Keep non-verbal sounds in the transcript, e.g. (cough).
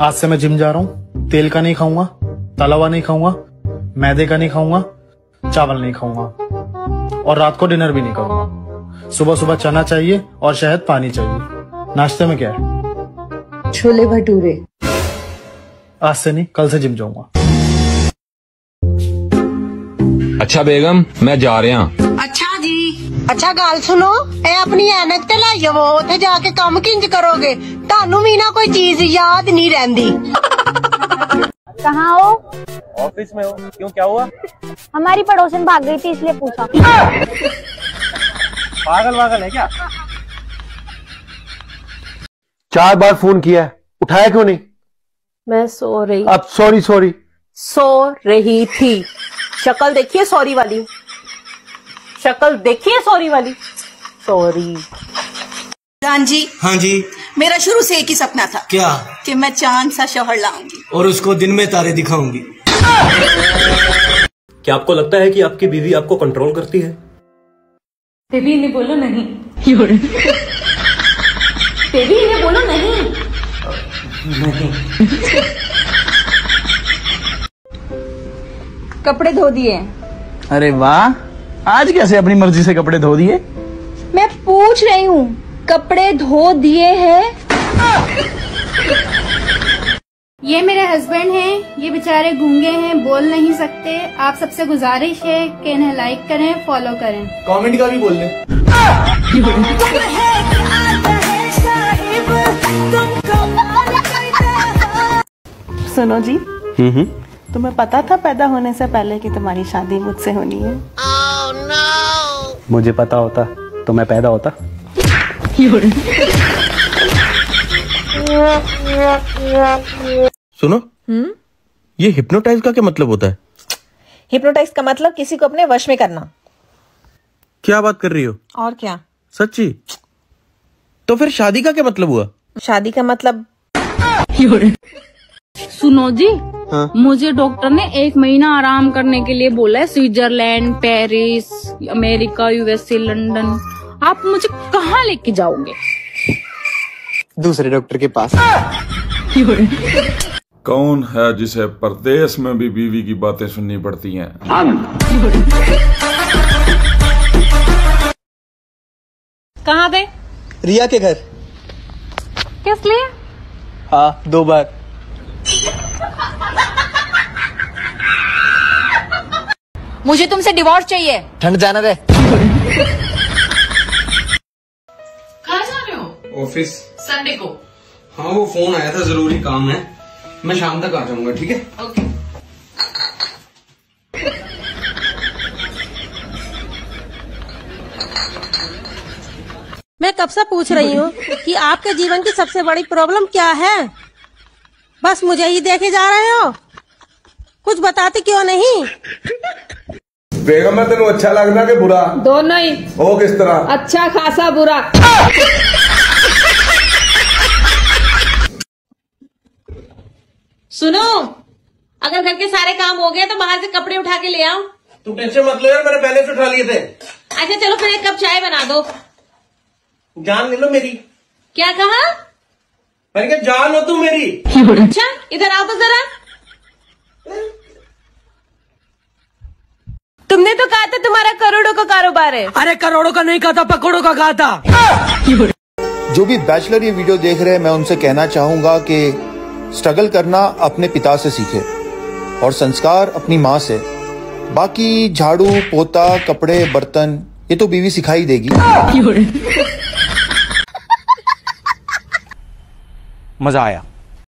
आज से मैं जिम जा रहा हूँ। तेल का नहीं खाऊँगा तला हुआ नहीं खाऊँगा मैदे का नहीं खाऊँगा चावल नहीं खाऊँगा और रात को डिनर भी नहीं करूँगा। सुबह सुबह चना चाहिए और शहद पानी चाहिए। नाश्ते में क्या है? छोले भटूरे। आज से नहीं कल से जिम जाऊँगा। अच्छा बेगम मैं जा रहा हूँ। ਅੱਛਾ ਗੱਲ ਸੁਣੋ ਇਹ ਆਪਣੀ ਐਨਕ ਤੇ ਲੈ ਜਾਵੋ ਉੱਥੇ ਜਾ ਕੇ ਕੰਮ ਕਿੰਜ ਕਰੋਗੇ ਤੁਹਾਨੂੰ ਵੀ ਨਾ ਕੋਈ ਚੀਜ਼ ਯਾਦ ਨਹੀਂ ਰਹਿੰਦੀ कहाँ हो ऑफिस में हो क्यों क्या हुआ हमारी पड़ोसन भाग गई थी इसलिए पूछा पागल वागल है क्या चार बार फोन किया है उठाया क्यों नहीं मैं सो रही अब सॉरी सॉरी सो रही थी शक्ल देखिए सॉरी वाली शक्ल देखी है सॉरी वाली? सॉरी। जान जी हाँ जी। मेरा शुरू से एक ही सपना था क्या? कि मैं चाँद सा शोहर लाऊँगी। और उसको दिन में तारे दिखाऊँगी। क्या आपको लगता है कि आपकी बीवी आपको कंट्रोल करती है? बेबी ने बोलो नहीं। बेबी ने बोलो नहीं नहीं। कपड़े धो दिए। अरे वाह। आज कैसे अपनी मर्ज़ी से कपड़े धो दिए? मैं पूछ रही हूँ कपड़े धो दिए हैं? ये मेरे हस्बैंड हैं ये बेचारे गूँगे हैं बोल नहीं सकते। आप सबसे गुजारिश है कि इन्हें लाइक करें फॉलो करें। कमेंट का भी बोल ले। सुनो जी तुम्हें पता था पैदा होने से पहले कि तुम्हारी शादी मुझसे होनी है? मुझे पता होता तो मैं पैदा होता। सुनो। हुँ? ये हिप्नोटाइज का क्या मतलब होता है? हिप्नोटाइज का मतलब किसी को अपने वश में करना। क्या बात कर रही हो? और क्या? सच्ची? तो फिर शादी का क्या मतलब हुआ? शादी का मतलब? (laughs) सुनो जी मुझे डॉक्टर ने एक महीना आराम करने के लिए बोला है Switzerland Paris America USA London. आप मुझे कहाँ लेके जाओगे? दूसरे डॉक्टर के पास। कौन है जिसे परदेश में भी बीवी की बातें सुननी पड़ती हैं? कहाँ गए? रिया के घर। किस लिए? हाँ दो बार। मुझे तुमसे डिवोर्स चाहिए। ठंड जाना रे। कहाँ जा रहे हो? ऑफ़िस संडे को। हाँ वो फ़ोन आया था ज़रूरी काम है। मैं शाम तक आ जाऊँगा ठीक है? ओके मैं कब से पूछ रही हूँ कि आपके जीवन की सबसे बड़ी प्रॉब्लम क्या है? बस मुझे ही देखे जा रहे हो। कुछ बताते क्यों नहीं? बेगम मैं तेन अच्छा लगना कि बुरा? दोनों ही। ओ किस तरह? अच्छा खासा बुरा। सुनो अगर घर के सारे काम हो गए तो बाहर से कपड़े उठा के ले आओ। तू टेंशन मत ले यार मैंने पहले से उठा लिए थे। अच्छा चलो फिर एक कप चाय बना दो। जान ले लो मेरी। क्या कहा? मैंने कहा जान हो तू मेरी। अच्छा इधर आओ तो जरा। तुमने तो कहा था तुम्हारा करोड़ों का कारोबार है। अरे करोड़ों का नहीं कहा था पकड़ों का कहा था। जो भी बैचलर ये वीडियो देख रहे हैं मैं उनसे कहना चाहूँगा कि स्ट्रगल करना अपने पिता से सीखे और संस्कार अपनी माँ से। बाकी झाड़ू पोता कपड़े बर्तन ये तो बीवी सिखाई देगी। मज़ा आया।